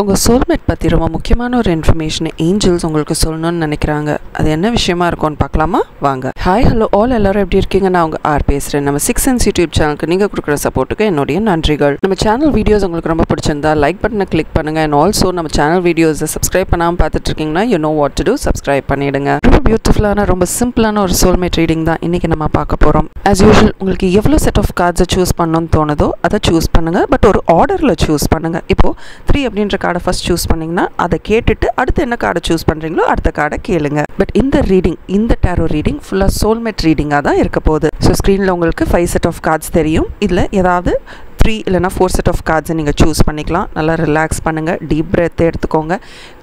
உங்கள் சோல்மேட் பற்றி ரொம்ப முக்கியமான ஒரு இன்ஃபர்மேஷனை ஏஞ்சல்ஸ் உங்களுக்கு சொல்லணும்னு நினைக்கிறாங்க. அது என்ன விஷயமா இருக்கும்னு பார்க்கலாமா? வாங்க. ஹாய் ஹலோ ஆல் எல்லாரும் எப்படி இருக்கீங்க? நான் உங்கள் ஆர் பேசுகிறேன் நம்ம சிக்ஸ் சென்ஸ் யூடியூப் சேனலுக்கு நீங்கள் கொடுக்குற சப்போர்ட்டுக்கு என்னுடைய நன்றிகள். நம்ம சேனல் வீடியோஸ் உங்களுக்கு ரொம்ப பிடிச்சிருந்தா லைக் பட்டனை கிளிக் பண்ணுங்கள் அண்ட் ஆல்சோ நம்ம சேனல் வீடியோஸை சப்ஸ்கிரைப் பண்ணாமல் பார்த்துட்டு இருக்கீங்கன்னா you know what to do subscribe பண்ணிடுங்க. ரொம்ப பியூட்டிஃபுல்லான ரொம்ப சிம்பிளான ஒரு சோல்மேட் ரீடிங் தான் இன்றைக்கி நம்ம பார்க்க போகிறோம் ஆஸ் யூஷுவல் உங்களுக்கு எவ்வளோ செட் ஆஃப் கார்ட்ஸை சூஸ் பண்ணணும்னு தோணுதோ அதை சூஸ் பண்ணுங்கள் பட் ஒரு ஆர்டரில் சூஸ் பண்ணுங்கள் இப்போது த்ரீ அப்படின்ற கார்டை ஃபஸ்ட் சூஸ் பண்ணிங்கன்னா அதை கேட்டுட்டு அடுத்து என்ன கார்டை சூஸ் பண்ணுறீங்களோ அடுத்த கார்டை கேளுங்க. பட் இந்த ரீடிங் இந்த டேரோ ரீடிங் ஃபுல்லாக சோல்மேட் ரீடிங்காக தான் இருக்க போகுது. ஸோ ஸ்க்ரீனில் உங்களுக்கு ஃபைவ் செட் ஆஃப் கார்ட்ஸ் தெரியும். இதில் ஏதாவது த்ரீ இல்லைனா ஃபோர் செட் ஆஃப் கார்ட்ஸை நீங்கள் சூஸ் பண்ணிக்கலாம். நல்லா ரிலாக்ஸ் பண்ணுங்கள் டீப் பிரெத்தை எடுத்துக்கோங்க.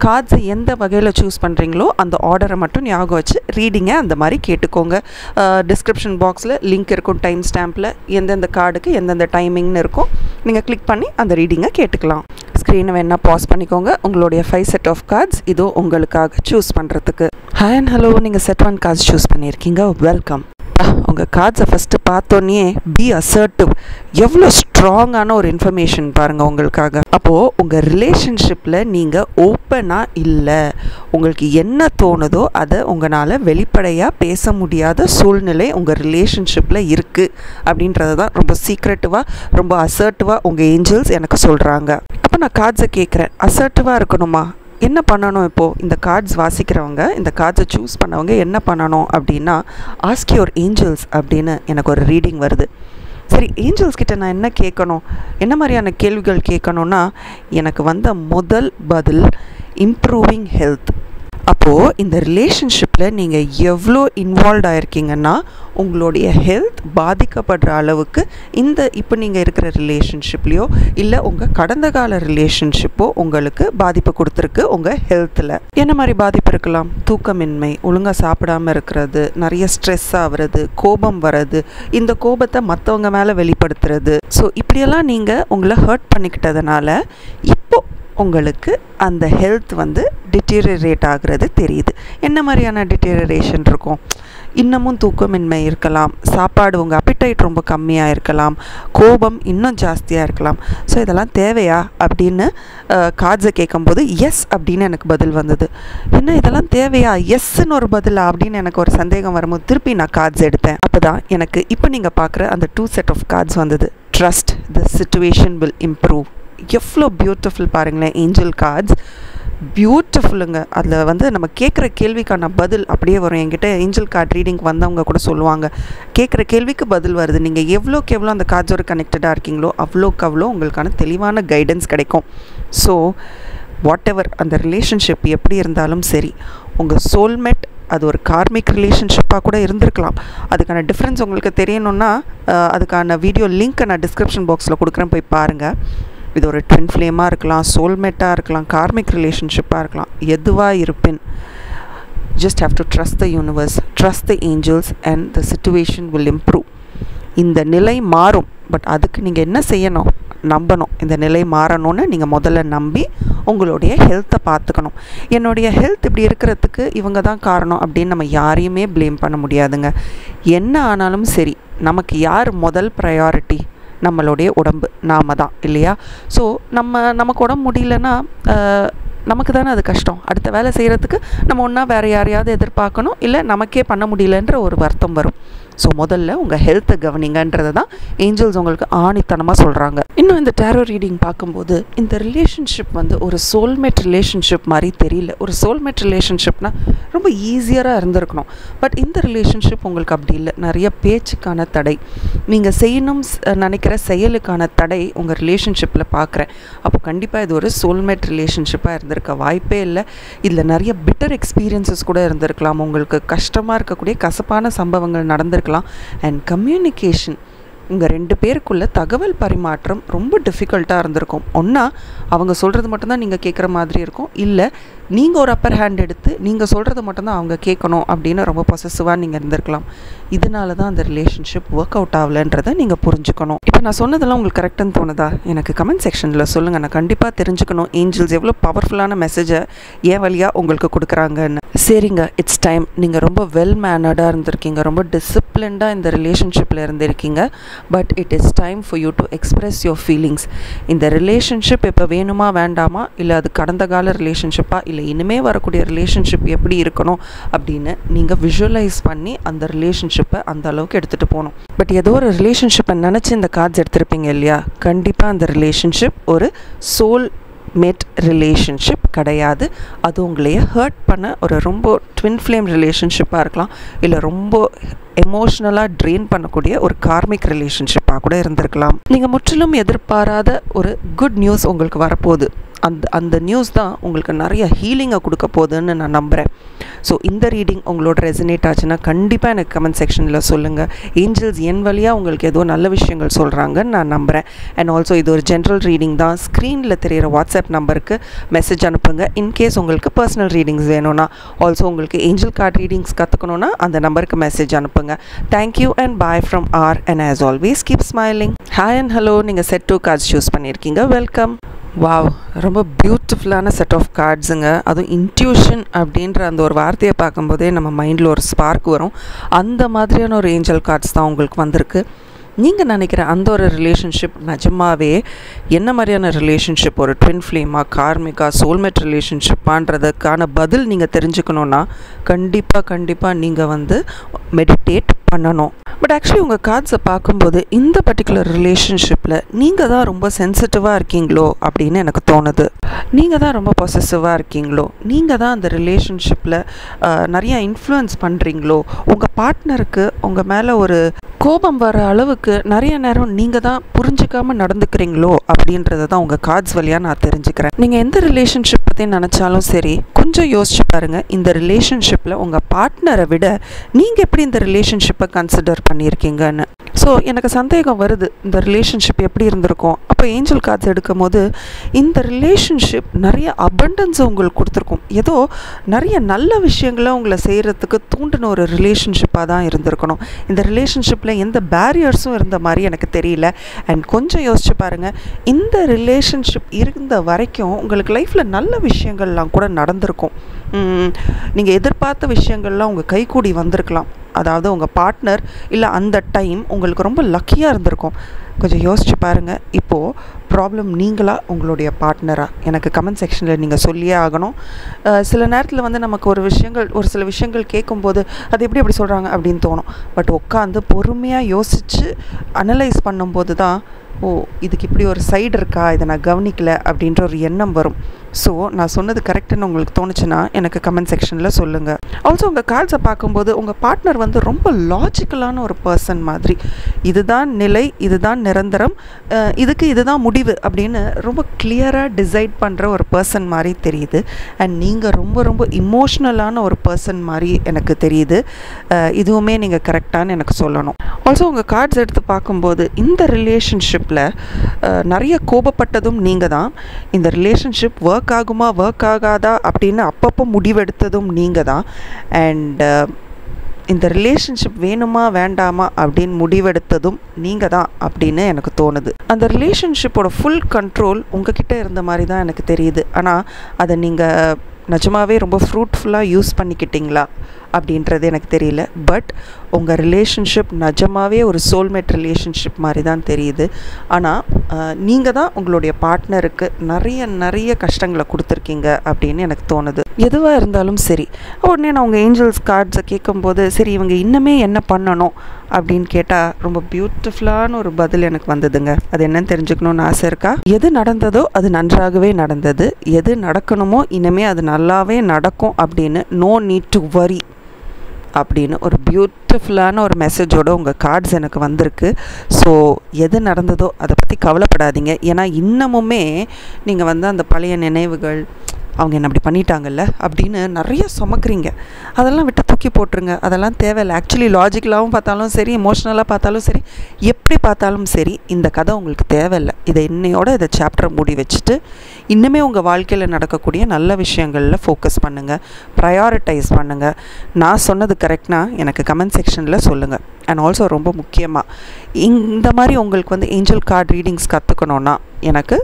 கார்ட்ஸை எந்த வகையில் சூஸ் பண்ணுறீங்களோ அந்த ஆர்டரை மட்டும் ஞாபகம் வச்சு ரீடிங்கை அந்த மாதிரி கேட்டுக்கோங்க. டிஸ்கிரிப்ஷன் பாக்ஸில் லிங்க் இருக்கும் டைம் ஸ்டாம்பில் எந்தெந்த கார்டுக்கு எந்தெந்த டைமிங்னு இருக்கும். நீங்கள் கிளிக் பண்ணி அந்த ரீடிங்கை கேட்டுக்கலாம். ஸ்க்ரீனை வேணால் பாஸ் பண்ணிக்கோங்க. உங்களுடைய ஃபைவ் செட் ஆஃப் கார்ட்ஸ் இதோ உங்களுக்காக சூஸ் பண்ணுறதுக்கு ஹாய் அண்ட் ஹலோ நீங்கள் செட் ஒன் கார்ட்ஸ் சூஸ் பண்ணியிருக்கீங்க. வெல்கம் உங்கள் கார்ட்ஸை ஃபஸ்ட்டு பார்த்தோன்னே பி அசர்ட்டிவ் எவ்வளோ ஸ்ட்ராங்கான ஒரு இன்ஃபர்மேஷன் பாருங்கள் உங்களுக்காக. அப்போது உங்கள் ரிலேஷன்ஷிப்பில் நீங்கள் ஓப்பனாக இல்லை. உங்களுக்கு என்ன தோணுதோ அதை உங்களால் வெளிப்படையாக பேச முடியாத சூழ்நிலை உங்கள் ரிலேஷன்ஷிப்பில் இருக்குது அப்படின்றது தான் ரொம்ப சீக்ரெட்டிவாக ரொம்ப அசர்ட்டிவாக உங்கள் ஏஞ்சல்ஸ் எனக்கு சொல்கிறாங்க அப்போ நான் கார்ட்ஸை கேட்குறேன் அசர்ட்டிவாக இருக்கணுமா? என்ன பண்ணணும் இப்போது இந்த கார்ட்ஸ் வாசிக்கிறவங்க இந்த கார்ட்ஸை சூஸ் பண்ணவங்க என்ன பண்ணணும் அப்படின்னா ஆஸ்க் யுவர் ஏஞ்சல்ஸ் அப்படின்னு எனக்கு ஒரு ரீடிங் வருது. சரி ஏஞ்சல்ஸ் கிட்ட நான் என்ன கேட்கணும்? என்ன மாதிரியான கேள்விகள் கேட்கணுன்னா எனக்கு வந்த முதல் பதில் இம்ப்ரூவிங் ஹெல்த் அப்போது இந்த ரிலேஷன்ஷிப்பில் நீங்கள் எவ்வளோ இன்வால்வ் ஆகிருக்கீங்கன்னா உங்களுடைய ஹெல்த் பாதிக்கப்படுற அளவுக்கு இந்த இப்போ நீங்கள் இருக்கிற ரிலேஷன்ஷிப்லேயோ இல்லை உங்கள் கடந்த கால ரிலேஷன்ஷிப்போ உங்களுக்கு பாதிப்பு கொடுத்துருக்கு உங்கள் ஹெல்த்தில் என்ன மாதிரி பாதிப்பு இருக்கலாம்? தூக்கமின்மை ஒழுங்காக சாப்பிடாமல் இருக்கிறது நிறைய ஸ்ட்ரெஸ் ஆகிறது கோபம் வர்றது இந்த கோபத்தை மற்றவங்க மேலே வெளிப்படுத்துறது. ஸோ இப்படியெல்லாம் நீங்கள் உங்களை ஹர்ட் பண்ணிக்கிட்டதுனால இப்போது உங்களுக்கு அந்த ஹெல்த் வந்து டிட்டீரியரேட் ஆகிறது தெரியுது. என்ன மாதிரியான டிட்டீரியரேஷன் இருக்கும்? இன்னமும் தூக்கமின்மை இருக்கலாம். சாப்பாடு உங்கள் அப்பிடைட் ரொம்ப கம்மியாக இருக்கலாம். கோபம் இன்னும் ஜாஸ்தியாக இருக்கலாம். ஸோ இதெல்லாம் தேவையா? அப்படின்னு கார்ட்ஸை கேட்கும்போது எஸ் அப்படின்னு எனக்கு பதில் வந்தது. என்ன இதெல்லாம் தேவையா? எஸ்ன்னு ஒரு பதிலா? அப்படின்னு எனக்கு ஒரு சந்தேகம் வரும்போது திருப்பி நான் கார்ட்ஸ் எடுத்தேன். அப்போ தான் எனக்கு இப்போ நீங்கள் பார்க்குற அந்த டூ செட் ஆஃப் கார்ட்ஸ் வந்தது. Trust the situation will improve எவ்வளோ பியூட்டிஃபுல் பாருங்களேன் ஏஞ்சல் கார்ட்ஸ் பியூட்டிஃபுல்லுங்க அதில் வந்து நம்ம கேட்குற கேள்விக்கான பதில் அப்படியே வரும். என்கிட்ட ஏஞ்சல் கார்டு ரீடிங் வந்தவங்க கூட சொல்லுவாங்க. கேட்குற கேள்விக்கு பதில் வருது. நீங்கள் எவ்வளோக்கு எவ்வளோ அந்த கார்ட்ஸோடு கனெக்டடாக இருக்கீங்களோ அவ்வளோக்கு அவ்வளோ உங்களுக்கான தெளிவான கைடன்ஸ் கிடைக்கும். ஸோ வாட் எவர் அந்த ரிலேஷன்ஷிப் எப்படி இருந்தாலும் சரி உங்கள் சோல்மேட் அது ஒரு கார்மிக் ரிலேஷன்ஷிப்பாக கூட இருந்திருக்கலாம். அதுக்கான டிஃப்ரென்ஸ் உங்களுக்கு தெரியணுன்னா அதுக்கான வீடியோ லிங்க்கை நான் டிஸ்கிரிப்ஷன் பாக்ஸில் கொடுக்குறேன். போய் பாருங்கள் இது ஒரு ட்வின் ஃப்ளேமாக இருக்கலாம் சோல்மேட்டாக இருக்கலாம் கார்மிக் ரிலேஷன்ஷிப்பாக இருக்கலாம். எதுவாக இருப்பின் just have to trust the universe trust the angels and the situation will improve இந்த நிலை மாறும் பட் அதுக்கு நீங்கள் என்ன செய்யணும்? நம்பணும். இந்த நிலை மாறணும்னு நீங்கள் முதல்ல நம்பி உங்களுடைய ஹெல்த்தை பார்த்துக்கணும். என்னுடைய ஹெல்த் இப்படி இருக்கிறதுக்கு இவங்க தான் காரணம் அப்படின்னு நம்ம யாரையுமே ப்ளேம் பண்ண முடியாதுங்க. என்ன ஆனாலும் சரி நமக்கு யார் முதல் ப்ரையாரிட்டி நம்மளுடைய உடம்பு நாம தான் இல்லையா? ஸோ நம்ம நமக்கு உடம்பு முடியலன்னா நமக்கு தானே அது கஷ்டம். அடுத்த வேலை செய்கிறதுக்கு நம்ம ஒன்றா வேறு யாரையாவது எதிர்பார்க்கணும் இல்லை நமக்கே பண்ண முடியலன்ற ஒரு வருத்தம் வரும். ஸோ முதல்ல உங்கள் ஹெல்த்தை கவனிங்கன்றதை தான் ஏஞ்சல்ஸ் உங்களுக்கு ஆணித்தனமாக சொல்கிறாங்க இன்னும் இந்த டேரோ ரீடிங் பார்க்கும்போது இந்த ரிலேஷன்ஷிப் வந்து ஒரு சோல்மேட் ரிலேஷன்ஷிப் மாதிரி தெரியல. ஒரு சோல்மேட் ரிலேஷன்ஷிப்னா ரொம்ப ஈஸியராக இருந்திருக்கணும். பட் இந்த ரிலேஷன்ஷிப் உங்களுக்கு அப்படி இல்லை. நிறைய பேச்சுக்கான தடை. நீங்கள் செய்யணும் நினைக்கிற செயலுக்கான தடை உங்கள் ரிலேஷன்ஷிப்பில் பார்க்குறேன். அப்போ கண்டிப்பாக இது ஒரு சோல்மேட் ரிலேஷன்ஷிப்பாக இருந்திருக்க வாய்ப்பே இல்லை. இதில் நிறைய பிட்டர் எக்ஸ்பீரியன்சஸ் கூட இருந்திருக்கலாம். உங்களுக்கு கஷ்டமாக இருக்கக்கூடிய கசப்பான சம்பவங்கள் நடந்திருக்கு நடந்திருக்கலாம் அண்ட் கம்யூனிகேஷன் உங்கள் ரெண்டு பேருக்குள்ள தகவல் பரிமாற்றம் ரொம்ப டிஃபிகல்ட்டாக இருந்திருக்கும். ஒன்றா அவங்க சொல்கிறது மட்டும்தான் நீங்கள் கேட்குற மாதிரி இருக்கும். இல்லை நீங்கள் ஒரு அப்பர் ஹேண்ட் எடுத்து நீங்கள் சொல்கிறது மட்டும்தான் அவங்க கேட்கணும் அப்படின்னு ரொம்ப பொசசிவாக நீங்கள் இருந்திருக்கலாம். இதனால தான் அந்த ரிலேஷன்ஷிப் ஒர்க் அவுட் ஆகலைன்றதை நீங்கள் புரிஞ்சுக்கணும். இப்போ நான் சொன்னதெல்லாம் உங்களுக்கு கரெக்டுன்னு தோணுதா? எனக்கு கமெண்ட் செக்ஷனில் சொல்லுங்கள் நான் கண்டிப்பாக தெரிஞ்சுக்கணும். ஏஞ்சல்ஸ் எவ்வளோ பவர்ஃபுல்லான மெசேஜை ஏன் வழியாக உங்களுக்கு கொடுக்குறாங்கன்னு. சரிங்க இட்ஸ் டைம் நீங்கள் ரொம்ப வெல் மேனர்டாக இருந்திருக்கீங்க. ரொம்ப டிசிப்ளின்டாக இந்த ரிலேஷன்ஷிப்பில் இருந்திருக்கீங்க. But it is time for you to express your feelings இந்த ரிலேஷன்ஷிப் இப்போ வேணுமா வேண்டாமா இல்லை அது கடந்த கால ரிலேஷன்ஷிப்பாக இல்லை இனிமே வரக்கூடிய ரிலேஷன்ஷிப் எப்படி இருக்கணும் அப்படின்னு நீங்கள் விஷுவலைஸ் பண்ணி அந்த ரிலேஷன்ஷிப்பை அந்த அளவுக்கு எடுத்துகிட்டு போகணும். பட் ஏதோ ஒரு ரிலேஷன்ஷிப்பை நினச்சி இந்த கார்ட்ஸ் எடுத்திருப்பீங்க இல்லையா? கண்டிப்பாக அந்த ரிலேஷன்ஷிப் ஒரு சோல் மேட் ரிலேஷன்ஷிப் கிடையாது. அது உங்களையே ஹர்ட் பண்ண ஒரு ரொம்ப ட்வின் ஃப்ளேம் ரிலேஷன்ஷிப்பாக இருக்கலாம். இல்லை ரொம்ப எமோஷ்னலாக ட்ரெயின் பண்ணக்கூடிய ஒரு கார்மிக் ரிலேஷன்ஷிப்பாக கூட இருந்திருக்கலாம். நீங்கள் முற்றிலும் எதிர்பாராத ஒரு குட் நியூஸ் உங்களுக்கு வரப்போகுது. அந்த அந்த நியூஸ் தான் உங்களுக்கு நிறைய ஹீலிங்கை கொடுக்க போகுதுன்னு நான் நம்புகிறேன் ஸோ இந்த ரீடிங் உங்களோட ரெசனேட் ஆச்சுன்னா கண்டிப்பாக எனக்கு கமெண்ட் செக்ஷனில் சொல்லுங்கள் ஏஞ்சல்ஸ் என் வழியாக உங்களுக்கு ஏதோ நல்ல விஷயங்கள் சொல்கிறாங்கன்னு நான் நம்புகிறேன் அண்ட் ஆல்சோ இது ஒரு ஜென்ரல் ரீடிங் தான். ஸ்க்ரீனில் தெரிகிற வாட்ஸ்அப் நம்பருக்கு மெசேஜ் அனுப்புங்க. இன்கேஸ் உங்களுக்கு பர்சனல் ரீடிங்ஸ் வேணும்னா. ஆல்சோ உங்களுக்கு ஏஞ்சல் கார்ட் ரீடிங்ஸ் கற்றுக்கணுன்னா அந்த நம்பருக்கு மெசேஜ் அனுப்புங்க. Thank you and bye from R and as always keep smiling hi and hello நீங்கள் செட் டூ கார்ட்ஸ் சூஸ் பண்ணியிருக்கீங்க வெல்கம் வாவ் ரொம்ப பியூட்டிஃபுல்லான செட் ஆஃப் கார்ட்ஸுங்க அதுவும் இன்ட்யூஷன் அப்படின்ற அந்த ஒரு வார்த்தையை பார்க்கும்போதே நம்ம மைண்டில் ஒரு ஸ்பார்க் வரும். அந்த மாதிரியான ஒரு ஏஞ்சல் கார்ட்ஸ் தான் உங்களுக்கு வந்திருக்கு. நீங்கள் நினைக்கிற அந்த ஒரு ரிலேஷன்ஷிப் நிஜமாவே என்ன மாதிரியான ரிலேஷன்ஷிப் ஒரு ட்வின் ஃப்ளேமா கார்மிக்கா சோல்மேட் ரிலேஷன்ஷிப்பான்றதுக்கான பதில் நீங்கள் தெரிஞ்சுக்கணுன்னா கண்டிப்பாக கண்டிப்பாக நீங்கள் வந்து மெடிடேட் பண்ணணும். பட் ஆக்சுவலி உங்கள் கார்ட்ஸை பார்க்கும்போது இந்த பர்டிகுலர் ரிலேஷன்ஷிப்பில் நீங்கள் தான் ரொம்ப சென்சிட்டிவாக இருக்கீங்களோ அப்படின்னு எனக்கு தோணுது. நீங்கள் தான் ரொம்ப பொசசிவாக இருக்கீங்களோ நீங்கள் தான் அந்த ரிலேஷன்ஷிப்பில் நிறையா இன்ஃப்ளூயன்ஸ் பண்ணுறீங்களோ உங்கள் பார்ட்னருக்கு உங்கள் மேலே ஒரு கோபம் வர அளவுக்கு நிறைய நேரம் நீங்கள் தான் புரிஞ்சுக்காமல் நடந்துக்கிறீங்களோ அப்படின்றத தான் உங்கள் கார்ட்ஸ் வழியாக நான் தெரிஞ்சுக்கிறேன். நீங்கள் எந்த ரிலேஷன்ஷிப் பற்றி நினச்சாலும் சரி கொஞ்சம் யோசிச்சு பாருங்கள் இந்த ரிலேஷன்ஷிப்பில் உங்கள் பார்ட்னரை விட நீங்கள் எப்படி இந்த ரிலேஷன்ஷிப் எப்போ கன்சிடர் பண்ணியிருக்கீங்கன்னு. ஸோ எனக்கு சந்தேகம் வருது. இந்த ரிலேஷன்ஷிப் எப்படி இருந்திருக்கும்? அப்போ ஏஞ்சல் கார்ட்ஸ் எடுக்கும் போது இந்த ரிலேஷன்ஷிப் நிறைய அபண்டன்ஸ் உங்களுக்கு கொடுத்துருக்கும். ஏதோ நிறைய நல்ல விஷயங்களை உங்களை செய்கிறதுக்கு தூண்டின ஒரு ரிலேஷன்ஷிப்பாக தான் இருந்திருக்கணும். இந்த ரிலேஷன்ஷிப்பில் எந்த பேரியர்ஸும் இருந்த மாதிரி எனக்கு தெரியல. அண்ட் கொஞ்சம் யோசிச்சு பாருங்கள் இந்த ரிலேஷன்ஷிப் இருந்த வரைக்கும் உங்களுக்கு லைஃப்பில் நல்ல விஷயங்கள்லாம் கூட நடந்திருக்கும். நீங்கள் எதிர்பார்த்த விஷயங்கள்லாம் உங்கள் கைக்கூடி வந்திருக்கலாம். அதாவது உங்கள் பார்ட்னர் இல்லை அந்த டைம் உங்களுக்கு ரொம்ப லக்கியாக இருந்திருக்கும். கொஞ்சம் யோசிச்சு பாருங்கள் இப்போது ப்ராப்ளம் நீங்களாக உங்களுடைய பார்ட்னராக எனக்கு கமெண்ட் செக்ஷனில் நீங்கள் சொல்லியே ஆகணும். சில நேரத்தில் வந்து நமக்கு ஒரு விஷயங்கள் ஒரு சில விஷயங்கள் கேட்கும்போது அது எப்படி எப்படி சொல்கிறாங்க அப்படின்னு தோணும். பட் உட்காந்து பொறுமையாக யோசித்து அனலைஸ் பண்ணும்போது தான் ஓ இதுக்கு இப்படி ஒரு சைடு இருக்கா? இதை நான் கவனிக்கலை அப்படின்ற ஒரு எண்ணம் வரும். ஸோ நான் சொன்னது கரெக்டுன்னு உங்களுக்கு தோணுச்சுன்னா எனக்கு கமெண்ட் செக்ஷனில் சொல்லுங்கள் ஆல்சோ உங்கள் கார்ட்ஸை பார்க்கும்போது உங்கள் பார்ட்னர் வந்து ரொம்ப லாஜிக்கலான ஒரு பர்சன் மாதிரி. இதுதான் நிலை இதுதான் நிரந்தரம் இதுக்கு இதுதான் முடிவு அப்படின்னு ரொம்ப கிளியராக டிசைட் பண்ணுற ஒரு பர்சன் மாதிரி தெரியுது. அண்ட் நீங்கள் ரொம்ப ரொம்ப இமோஷ்னலான ஒரு பர்சன் மாதிரி எனக்கு தெரியுது. இதுவுமே நீங்கள் கரெக்டானு எனக்கு சொல்லணும். ஆல்சோ உங்கள் கார்ட்ஸ் எடுத்து பார்க்கும்போது இந்த ரிலேஷன்ஷிப்பில் நிறைய கோபப்பட்டதும் நீங்கள் தான் இந்த ரிலேஷன்ஷிப் ஒர்க் ஒர்க் ஆகுமா ஒர்க் ஆகாதா அப்படின்னு அப்பப்போ முடிவெடுத்ததும் நீங்கள் தான் அண்ட் uh, இந்த ரிலேஷன்ஷிப் வேணுமா வேண்டாமா அப்படின்னு முடிவெடுத்ததும் நீங்கள் தான் அப்படின்னு எனக்கு தோணுது. அந்த ரிலேஷன்ஷிப்போட ஃபுல் கண்ட்ரோல் உங்ககிட்ட இருந்த மாதிரி தான் எனக்கு தெரியுது. ஆனால் அதை நீங்கள் நிஜமாவே ரொம்ப ஃப்ரூட்ஃபுல்லாக யூஸ் பண்ணிக்கிட்டீங்களா? அப்படின்றது எனக்கு தெரியல. பட் உங்கள் ரிலேஷன்ஷிப் நிஜமாவே ஒரு சோல்மேட் ரிலேஷன்ஷிப் மாதிரி தான் தெரியுது. ஆனால் நீங்கள் தான் உங்களுடைய பார்ட்னருக்கு நிறைய நிறைய கஷ்டங்களை கொடுத்துருக்கீங்க அப்படின்னு எனக்கு தோணுது. எதுவாக இருந்தாலும் சரி. உடனே நான் உங்கள் ஏஞ்சல்ஸ் கார்ட்ஸை கேட்கும்போது சரி இவங்க இன்னுமே என்ன பண்ணணும் அப்படின்னு கேட்டால் ரொம்ப பியூட்டிஃபுல்லான ஒரு பதில் எனக்கு வந்ததுங்க. அது என்னன்னு தெரிஞ்சுக்கணும்னு ஆசை இருக்கா? எது நடந்ததோ அது நன்றாகவே நடந்தது. எது நடக்கணுமோ இனிமே அது நல்லாவே நடக்கும் அப்படின்னு நோ நீட் டு வரி அப்படின்னு ஒரு பியூட்டிஃபுல்லான ஒரு மெசேஜோட உங்கள் கார்ட்ஸ் எனக்கு வந்திருக்கு. ஸோ எது நடந்ததோ அதை பற்றி கவலைப்படாதீங்க. ஏன்னா இன்னமுமே நீங்கள் வந்து அந்த பழைய நினைவுகள் அவங்க என்ன அப்படி பண்ணிட்டாங்கல்ல அப்படின்னு நிறைய சுமக்குறீங்க. அதெல்லாம் விட்டு தூக்கி போட்டுருங்க. அதெல்லாம் தேவையில்லை. ஆக்சுவலி லாஜிக்கலாகவும் பார்த்தாலும் சரி எமோஷ்னலாக பார்த்தாலும் சரி எப்படி பார்த்தாலும் சரி இந்த கதை உங்களுக்கு தேவையில்லை. இதை இன்னையோட இதை சாப்டரை மூடி வச்சுட்டு இன்னுமே உங்கள் வாழ்க்கையில் நடக்கக்கூடிய நல்ல விஷயங்களில் ஃபோக்கஸ் பண்ணுங்கள் ப்ரையாரிட்டைஸ் பண்ணுங்கள் நான் சொன்னது கரெக்ட்னா எனக்கு கமெண்ட் செக்ஷனில் சொல்லுங்கள் அண்ட் ஆல்சோ ரொம்ப முக்கியமாக இந்த மாதிரி உங்களுக்கு வந்து ஏஞ்சல் கார்டு ரீடிங்ஸ் கற்றுக்கணுன்னா எனக்கு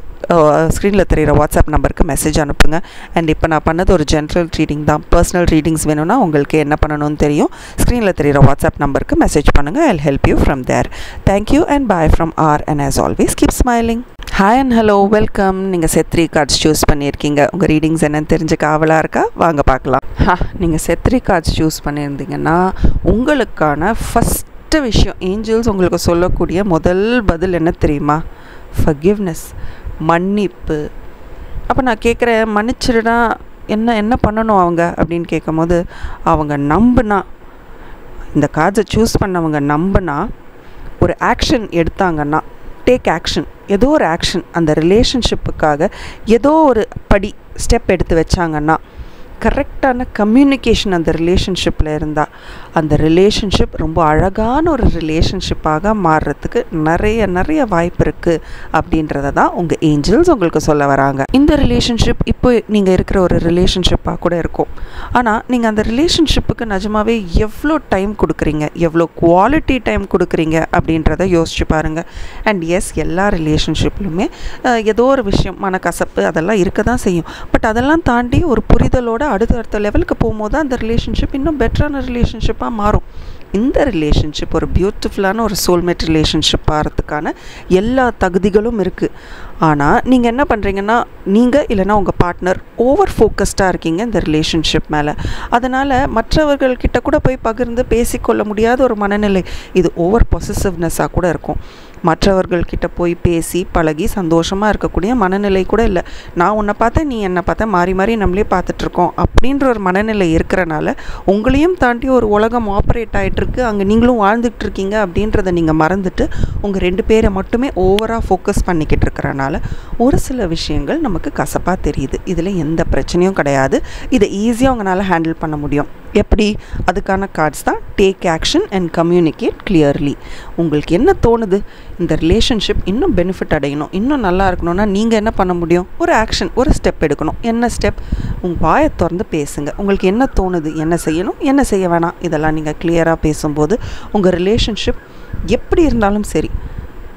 ஸ்க்ரீனில் தெரிகிற வாட்ஸ்அப் நம்பருக்கு மெசேஜ் அனுப்புங்க. அண்ட் இப்போ நான் பண்ணது ஒரு ஜென்ரல் ரீடிங் தான். பர்சனல் ரீடிங்ஸ் வேணும்னா உங்களுக்கு என்ன பண்ணணும்னு தெரியும். ஸ்க்ரீனில் தெரிகிற வாட்ஸ்அப் நம்பருக்கு மெசேஜ் பண்ணுங்கள் I help you from there thank you and bye from R and as always keep smiling hi and hello welcome நீங்கள் செத்ரி கார்ட்ஸ் சூஸ் பண்ணியிருக்கீங்க. உங்கள் ரீடிங்ஸ் என்னன்னு தெரிஞ்சுக்க ஆவலாக இருக்கா? வாங்க பார்க்கலாம். ஹா நீங்கள் செத்ரி கார்ட்ஸ் சூஸ் பண்ணியிருந்தீங்கன்னா உங்களுக்கான ஃபஸ்ட்டு விஷயம் ஏஞ்சல்ஸ் உங்களுக்கு சொல்லக்கூடிய முதல் பதில் என்ன தெரியுமா? ஃபர்கிவ்னஸ் மன்னிப்பு. அப்போ நான் கேட்குறேன் மன்னிச்சிருடா என்ன என்ன பண்ணணும் அவங்க? அப்படின்னு கேட்கும்போது அவங்க நம்புனா இந்த காஜை சூஸ் பண்ணவங்க நம்புனா ஒரு ஆக்ஷன் எடுத்தாங்கன்னா டேக் ஆக்ஷன் ஏதோ ஒரு ஆக்ஷன் அந்த ரிலேஷன்ஷிப்புக்காக ஏதோ ஒரு படி ஸ்டெப் எடுத்து வச்சாங்கன்னா கரெக்டான கம்யூனிகேஷன் அந்த ரிலேஷன்ஷிப்பில் இருந்தால் அந்த ரிலேஷன்ஷிப் ரொம்ப அழகான ஒரு ரிலேஷன்ஷிப்பாக மாறுறதுக்கு நிறைய நிறைய வாய்ப்பு இருக்குது அப்படின்றத தான் உங்கள் ஏஞ்சல்ஸ் உங்களுக்கு சொல்ல வராங்க. இந்த ரிலேஷன்ஷிப் இப்போ நீங்கள் இருக்கிற ஒரு ரிலேஷன்ஷிப்பாக கூட இருக்கும். ஆனால் நீங்கள் அந்த ரிலேஷன்ஷிப்புக்கு நிஜமாவே எவ்வளோ டைம் கொடுக்குறீங்க? எவ்வளோ குவாலிட்டி டைம் கொடுக்குறீங்க? அப்படின்றத யோசிச்சு பாருங்கள் அண்ட் எஸ் எல்லா ரிலேஷன்ஷிப்லையுமே ஏதோ ஒரு விஷயம் மனக்கசப்பு அதெல்லாம் இருக்க தான் செய்யும். பட் அதெல்லாம் தாண்டி ஒரு புரிதலோட அடுத்த அடுத்த லெவலுக்கு போகும்போது அந்த ரிலேஷன்ஷிப் இன்னும் பெட்டரான ரிலேஷன்ஷிப்பாக மாறும். இந்த ரிலேஷன்ஷிப் ஒரு பியூட்டிஃபுல்லான ஒரு சோல்மேட் ரிலேஷன்ஷிப் ஆகிறதுக்கான எல்லா தகுதிகளும் இருக்குது ஆனால் நீங்கள் என்ன பண்ணுறீங்கன்னா நீங்கள் இல்லைனா உங்கள் பார்ட்னர் ஓவர் ஃபோக்கஸ்டாக இருக்கீங்க இந்த ரிலேஷன்ஷிப் மேலே. அதனால் மற்றவர்கள்கிட்ட கூட போய் பகிர்ந்து பேசிக்கொள்ள முடியாத ஒரு மனநிலை. இது ஓவர் பொசிசிவ்னஸாக கூட இருக்கும். மற்றவர்கள்கிட்ட போய் பேசி பழகி சந்தோஷமாக இருக்கக்கூடிய மனநிலை கூட இல்லை. நான் உன்னை பார்த்தேன் நீ என்னை பார்த்தேன் மாறி மாறி நம்மளே பார்த்துட்ருக்கோம் அப்படின்ற ஒரு மனநிலை இருக்கிறனால உங்களையும் தாண்டி ஒரு உலகம் ஆப்ரேட் ஆகிட்டுருக்கு அங்கே நீங்களும் வாழ்ந்துட்டு இருக்கீங்க அப்படின்றத நீங்கள் மறந்துட்டு உங்கள் ரெண்டு பேரை மட்டுமே ஓவராக ஃபோக்கஸ் பண்ணிக்கிட்டு இருக்கிறனால ஒரு சில விஷயங்கள் நமக்கு கசப்பாக தெரியுது. இதில் எந்த பிரச்சனையும் கிடையாது. இதை ஈஸியாக உங்களால் ஹேண்டில் பண்ண முடியும். எப்படி? அதுக்கான கார்ட்ஸ் தான் take action and communicate clearly உங்களுக்கு என்ன தோணுது? இந்த ரிலேஷன்ஷிப் இன்னும் பெனிஃபிட் அடையணும் இன்னும் நல்லா இருக்கணும்னா நீங்கள் என்ன பண்ண முடியும்? ஒரு ஆக்ஷன் ஒரு ஸ்டெப் எடுக்கணும். என்ன ஸ்டெப் உங்கள் வாயை திறந்து பேசுங்க. உங்களுக்கு என்ன தோணுது? என்ன செய்யணும்? என்ன செய்ய வேணாம்? இதெல்லாம் நீங்கள் கிளியராக பேசும்போது உங்கள் ரிலேஷன்ஷிப் எப்படி இருந்தாலும் சரி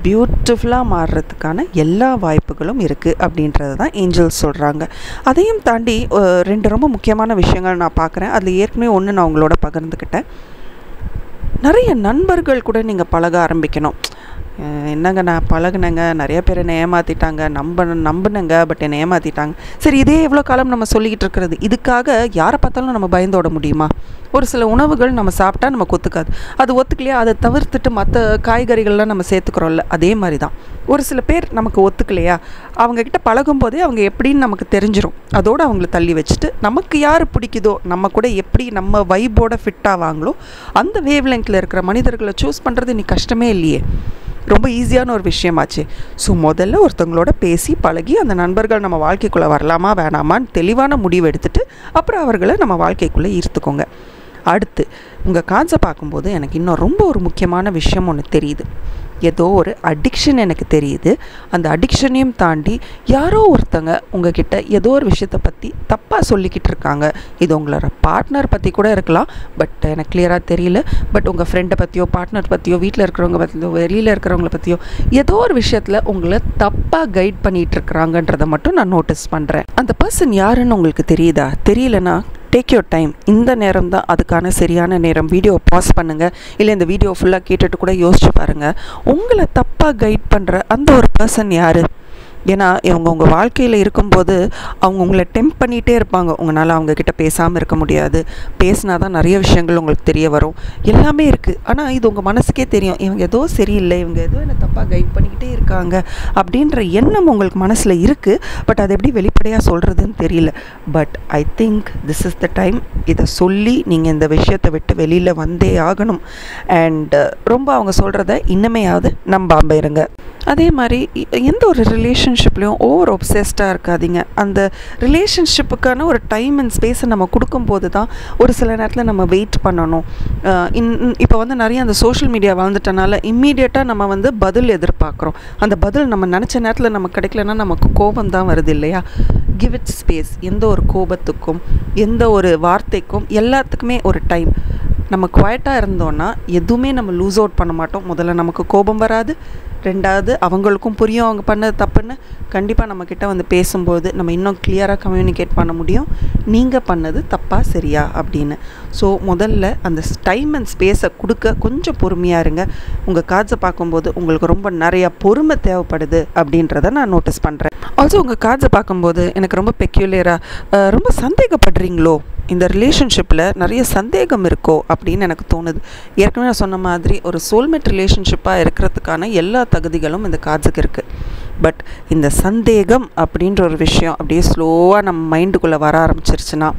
பியூட்டிஃபுல்லாக மாறுறதுக்கான எல்லா வாய்ப்புகளும் இருக்குது அப்படின்றத தான் ஏஞ்சல்ஸ் சொல்கிறாங்க அதையும் தாண்டி ரெண்டு ரொம்ப முக்கியமான விஷயங்கள் நான் பார்க்குறேன் அதில் ஏற்கனவே ஒன்று நான் உங்களோட பகிர்ந்துக்கிட்டேன் நிறைய நண்பர்கள் கூட நீங்கள் பழக ஆரம்பிக்கணும். என்னங்க நான் பழகுனேங்க. நிறைய பேர் என்னை ஏமாற்றிட்டாங்க நம்ப நம்பினேங்க பட் என்னை ஏமாற்றிட்டாங்க சரி இதே எவ்வளோ காலம் நம்ம சொல்லிக்கிட்டு இருக்கிறது. இதுக்காக யாரை பார்த்தாலும் நம்ம பயந்தோட முடியுமா? ஒரு சில உணவுகள் நம்ம சாப்பிட்டா நமக்கு ஒத்துக்காது. அது ஒத்துக்கலையா? அதை தவிர்த்துட்டு மற்ற காய்கறிகள்லாம் நம்ம சேர்த்துக்கிறோம்ல அதே மாதிரி தான். ஒரு சில பேர் நமக்கு ஒத்துக்கலையா? அவங்கக்கிட்ட பழகும் போதே அவங்க எப்படின்னு நமக்கு தெரிஞ்சிடும் அதோடு அவங்கள தள்ளி வச்சுட்டு நமக்கு யார் பிடிக்குதோ நம்ம கூட எப்படி நம்ம வைபோட ஃபிட் ஆவாங்களோ அந்த வேவ் லெங்கில் இருக்கிற மனிதர்களை சூஸ் பண்ணுறது இன்னைக்கு கஷ்டமே இல்லையே. ரொம்ப ஈஸியான ஒரு விஷயமாச்சு. ஸோ முதல்ல ஒருத்தவங்களோட பேசி பழகி அந்த நண்பர்கள் நம்ம வாழ்க்கைக்குள்ளே வரலாமா வேணாமான்னு தெளிவான முடிவு எடுத்துகிட்டு அப்புறம் அவர்களை நம்ம வாழ்க்கைக்குள்ளே ஈர்த்துக்கோங்க. அடுத்து உங்கள் கான்ஸை பார்க்கும்போது எனக்கு இன்னும் ரொம்ப ஒரு முக்கியமான விஷயம் ஒன்று தெரியுது. ஏதோ ஒரு அடிக்ஷன் எனக்கு தெரியுது. அந்த அடிக்ஷனையும் தாண்டி யாரோ ஒருத்தங்க உங்ககிட்ட ஏதோ ஒரு விஷயத்தை பற்றி தப்பாக சொல்லிக்கிட்டு இருக்காங்க. இது உங்களோட பார்ட்னர் பற்றி கூட இருக்கலாம். பட் எனக்கு கிளியராக தெரியல. பட் உங்கள் ஃப்ரெண்டை பற்றியோ பார்ட்னர் பற்றியோ வீட்டில் இருக்கிறவங்க பற்றியோ வெளியில் இருக்கிறவங்கள பற்றியோ ஏதோ ஒரு விஷயத்தில் உங்களை தப்பாக கைட் பண்ணிகிட்டு இருக்கிறாங்கன்றதை மட்டும் நான் நோட்டீஸ் பண்ணுறேன் அந்த பர்சன் யாருன்னு உங்களுக்கு தெரியுதா? தெரியலனா டேக் யோர் டைம் இந்த நேரம் தான் அதுக்கான சரியான நேரம். வீடியோ பாஸ் பண்ணுங்கள் இல்லை இந்த வீடியோ ஃபுல்லாக கேட்டுட்டு கூட யோசிச்சு பாருங்கள் உங்களை தப்பாக கைட் பண்ணுற அந்த ஒரு பர்சன் யார்? ஏன்னா இவங்க உங்கள் வாழ்க்கையில் இருக்கும்போது அவங்க உங்களை டெம்ப் பண்ணிகிட்டே இருப்பாங்க. உங்களால் அவங்கக்கிட்ட பேசாமல் இருக்க முடியாது. பேசினா தான் நிறைய விஷயங்கள் உங்களுக்கு தெரிய வரும். எல்லாமே இருக்குது ஆனால் இது உங்கள் மனசுக்கே தெரியும். இவங்க ஏதோ சரியில்லை. இவங்க ஏதோ என்னை தப்பாக கைட் பண்ணிக்கிட்டே இருக்காங்க அப்படின்ற எண்ணம் உங்களுக்கு மனசில் இருக்குது பட் அது எப்படி வெளிப்படையாக சொல்கிறதுன்னு தெரியல. But I think this is the time இதை சொல்லி நீங்கள் இந்த விஷயத்தை விட்டு வெளியில் வந்தே ஆகணும். அண்ட் ரொம்ப அவங்க சொல்கிறத இன்னமையாவது நம்பாமல் இருங்க. அதே மாதிரி எந்த ஒரு ரிலேஷன் ரிலேஷன்ஷிப்லேயும் ஓவர் ஒப்சஸ்டாக இருக்காதீங்க. அந்த ரிலேஷன்ஷிப்புக்கான ஒரு டைம் அண்ட் ஸ்பேஸை நம்ம கொடுக்கும்போது தான் ஒரு சில நேரத்தில் நம்ம வெயிட் பண்ணணும். இன் இப்போ வந்து நிறைய அந்த சோஷியல் மீடியா வாழ்ந்துட்டனால இம்மீடியட்டாக நம்ம வந்து பதில் எதிர்பார்க்குறோம். அந்த பதில் நம்ம நினச்ச நேரத்தில் நமக்கு கிடைக்கலன்னா நமக்கு கோபம் தான் வருது இல்லையா? கிவ் இட் ஸ்பேஸ் எந்த ஒரு கோபத்துக்கும் எந்த ஒரு வார்த்தைக்கும் எல்லாத்துக்குமே ஒரு டைம் நம்ம குவாய்ட்டாக இருந்தோன்னா எதுவுமே நம்ம லூஸ் அவுட் பண்ண மாட்டோம். முதல்ல நமக்கு கோபம் வராது. ரெண்டாவது அவங்களுக்கும் புரியும் அவங்க பண்ணது தப்புன்னு கண்டிப்பாக நம்மக்கிட்ட வந்து பேசும்போது நம்ம இன்னும் கிளியராக கம்யூனிகேட் பண்ண முடியும். நீங்கள் பண்ணது தப்பா சரியா அப்படின்னு. ஸோ முதல்ல அந்த டைம் அண்ட் ஸ்பேஸை கொடுக்க கொஞ்சம் பொறுமையாக இருங்க. உங்கள் கார்ட்ஸை பார்க்கும்போது உங்களுக்கு ரொம்ப நிறையா பொறுமை தேவைப்படுது அப்படின்றத நான் நோட்டீஸ் பண்ணுறேன் ஆல்சோ உங்கள் கார்ட்ஸை பார்க்கும்போது எனக்கு ரொம்ப பெக்யூலியராக ரொம்ப சந்தேகப்படுறீங்களோ? இந்த ரிலேஷன்ஷிப்பில் நிறைய சந்தேகம் இருக்கோ அப்படின்னு எனக்கு தோணுது. ஏற்கனவே நான் சொன்ன மாதிரி ஒரு சோல்மேட் ரிலேஷன்ஷிப்பாக இருக்கிறதுக்கான எல்லா தகுதிகளும் இந்த காஜுக்கு இருக்குது பட் இந்த சந்தேகம் அப்படின்ற ஒரு விஷயம் அப்படியே ஸ்லோவாக நம்ம மைண்டுக்குள்ளே வர ஆரம்பிச்சிருச்சுன்னா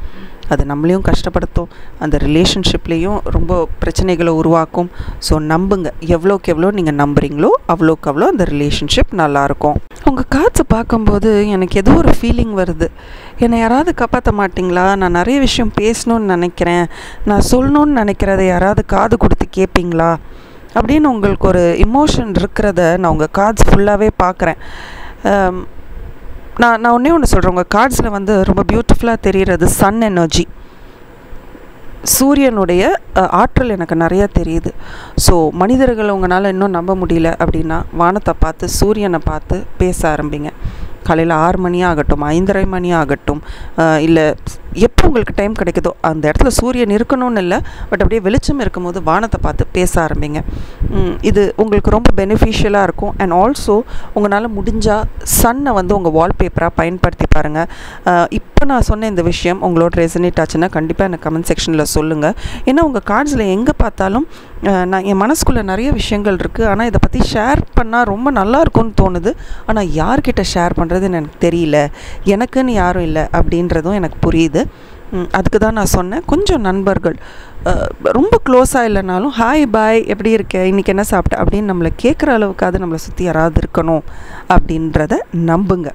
அது நம்மளையும் கஷ்டப்படுத்தும். அந்த ரிலேஷன்ஷிப்லேயும் ரொம்ப பிரச்சனைகளை உருவாக்கும். ஸோ நம்புங்க. எவ்வளோக்கு எவ்வளோ நீங்கள் நம்புறீங்களோ அவ்வளோக்கு அவ்வளோ அந்த ரிலேஷன்ஷிப் நல்லாயிருக்கும். உங்கள் காற்று பார்க்கும்போது எனக்கு ஏதோ ஒரு ஃபீலிங் வருது. என்னை யாராவது காப்பாற்ற மாட்டிங்களா? நான் நிறைய விஷயம் பேசணும்னு நினைக்கிறேன். நான் சொல்லணும்னு நினைக்கிறத யாராவது காது கொடுத்து கேட்பீங்களா அப்படின்னு உங்களுக்கு ஒரு இமோஷன் இருக்கிறத நான் உங்கள் கார்ட்ஸ் ஃபுல்லாகவே பார்க்குறேன். நான் நான் ஒன்றே ஒன்று சொல்கிறேன் உங்கள் கார்ட்ஸில் வந்து ரொம்ப பியூட்டிஃபுல்லாக தெரிகிறது சன் எனர்ஜி சூரியனுடைய ஆற்றல் எனக்கு நிறையா தெரியுது. ஸோ மனிதர்களை உங்களால் இன்னும் நம்ப முடியல அப்படின்னா வானத்தை பார்த்து சூரியனை பார்த்து பேச ஆரம்பிங்க. காலையில் ஆறு மணி ஆகட்டும் ஐந்தரை மணி ஆகட்டும் இல்லை எப்போ உங்களுக்கு டைம் கிடைக்குதோ அந்த இடத்துல சூரியன் இருக்கணும்னு இல்லை பட் அப்படியே வெளிச்சம் இருக்கும்போது வானத்தை பார்த்து பேச ஆரம்பிங்க. இது உங்களுக்கு ரொம்ப பெனிஃபிஷியலாக இருக்கும். அண்ட் ஆல்சோ உங்களால் முடிஞ்சால் சன்னை வந்து உங்கள் வால்பேப்பராக பயன்படுத்தி பாருங்கள் இப்போ நான் சொன்ன இந்த விஷயம் உங்களோட ரெசனேட் ஆச்சுன்னா கண்டிப்பாக எனக்கு கமெண்ட் செக்ஷனில் சொல்லுங்கள் ஏன்னா உங்கள் கார்ட்ஸில் எங்கே பார்த்தாலும் நான் என் மனசுக்குள்ளே நிறைய விஷயங்கள் இருக்குது ஆனால் இதை பற்றி ஷேர் பண்ணால் ரொம்ப நல்லா இருக்கும்னு தோணுது. ஆனால் யார்கிட்ட ஷேர் பண்ணுறதுன்னு எனக்கு தெரியல. எனக்குன்னு யாரும் இல்லை அப்படின்றதும் எனக்கு புரியுது. அதுக்கு தான் நான் சொன்னேன். கொஞ்சம் நண்பர்கள் ரொம்ப க்ளோஸாக இல்லைனாலும் ஹாய் பாய் எப்படி இருக்க? இன்றைக்கி என்ன சாப்பிட்ட? அப்படின்னு நம்மளை கேட்குற அளவுக்காவது நம்மளை சுற்றி யாராவது இருக்கணும் அப்படின்றத நம்புங்க.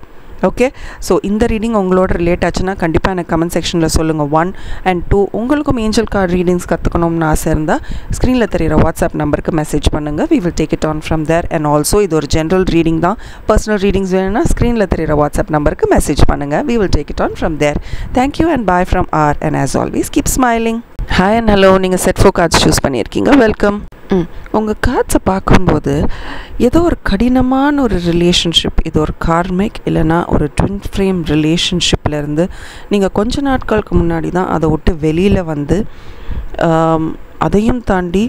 ஓகே ஸோ இந்த ரீடிங் உங்களோட ரிலேட் ஆச்சுன்னா கண்டிப்பாக எனக்கு கமெண்ட் செக்ஷனில் சொல்லுங்கள் ஒன் அண்ட் டூ உங்களுக்கும் ஏஞ்சல் கார்டு ரீடிங்ஸ் கற்றுக்கணும்னு ஆசை இருந்தால் ஸ்க்ரீனில் தெரிகிற வாட்ஸ்அப் நம்பருக்கு மெசேஜ் பண்ணுங்கள் we will take it on from there and also இது ஒரு ஜென்ரல் ரீடிங் தான். பர்சனல் ரீடிங்ஸ் வேணும்னா ஸ்க்ரீனில் தெரிகிற வாட்ஸ்அப் நம்பருக்கு மெசேஜ் பண்ணுங்கள் we will take it on from there thank you and bye from R and as always keep smiling hi and hello நீங்கள் set four cards choose பண்ணியிருக்கீங்க. Welcome ம். உங்கள் கார்ட்ஸை பார்க்கும்போது ஏதோ ஒரு கடினமான ஒரு ரிலேஷன்ஷிப் இது ஒரு கார்மிக் இல்லைனா ஒரு ட்வின் ஃப்ரேம் ரிலேஷன்ஷிப்லேருந்து நீங்கள் கொஞ்ச நாட்களுக்கு முன்னாடி தான் அதை விட்டு வெளியில் வந்து அதையும் தாண்டி